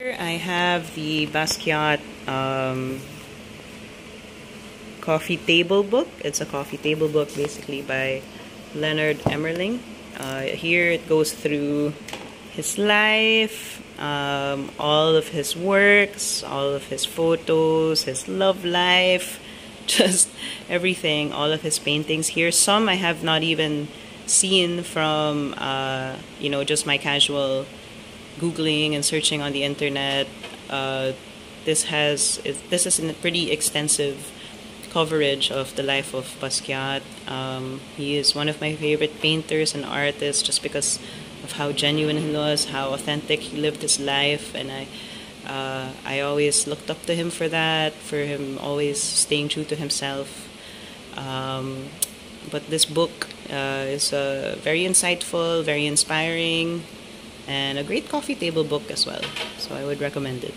Here I have the Basquiat um, coffee table book. It's a coffee table book basically by Leonard Emmerling. Uh, here it goes through his life, um, all of his works, all of his photos, his love life, just everything, all of his paintings here. Some I have not even seen from, uh, you know, just my casual googling and searching on the internet. Uh, this has this is a pretty extensive coverage of the life of Basquiat. Um, he is one of my favorite painters and artists just because of how genuine he was, how authentic he lived his life, and I. Uh, I always looked up to him for that, for him always staying true to himself. Um, but this book uh, is uh, very insightful, very inspiring, and a great coffee table book as well. So I would recommend it.